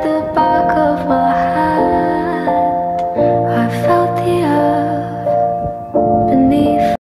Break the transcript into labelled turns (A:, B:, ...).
A: the box.